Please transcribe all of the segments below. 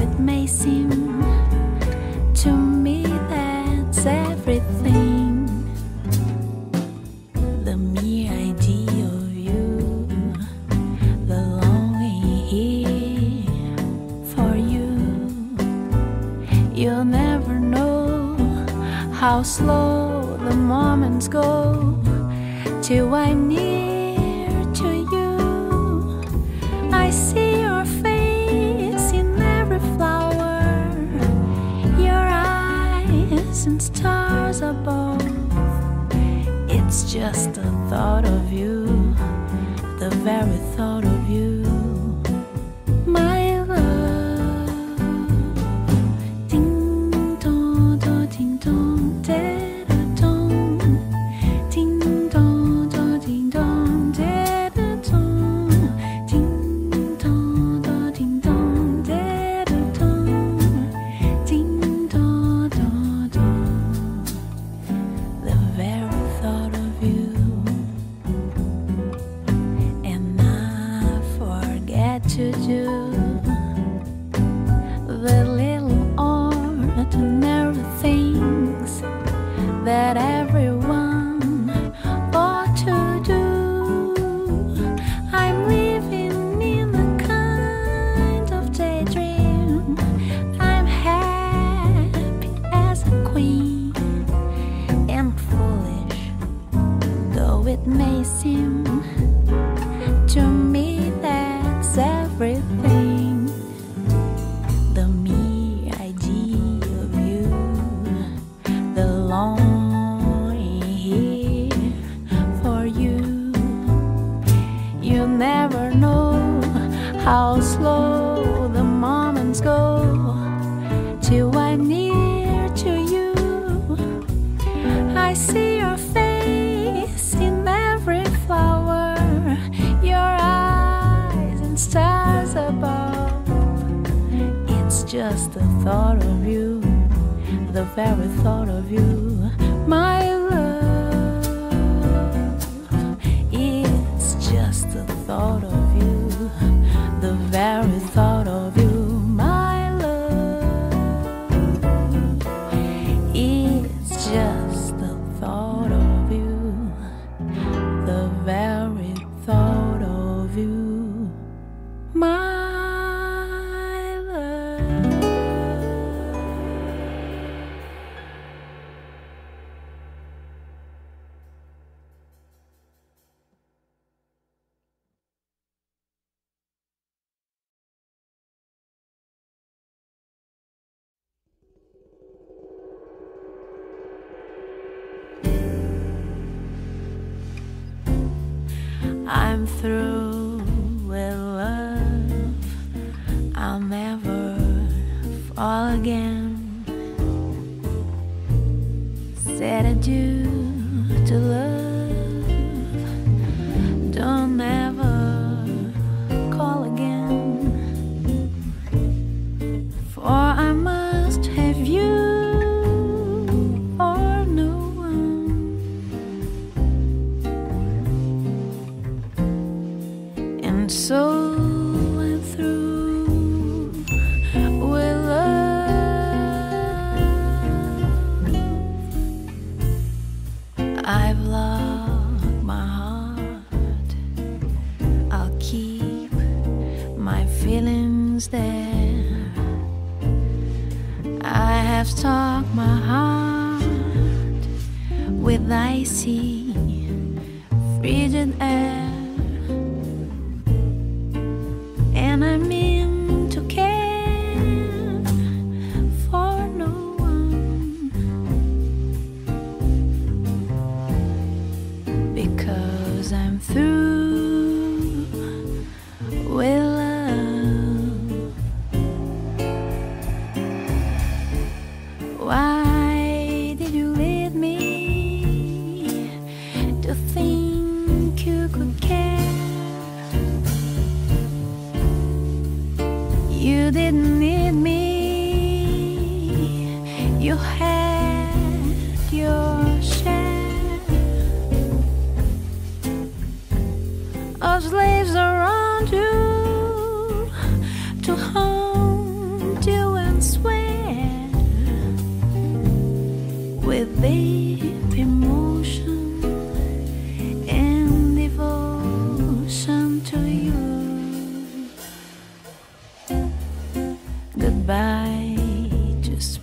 it may seem to me that's everything. The mere idea of you, the longing here for you. You'll never know how slow the moments go till I need. just the thought of you, the very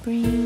spring